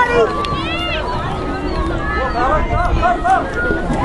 Go, go, go, go.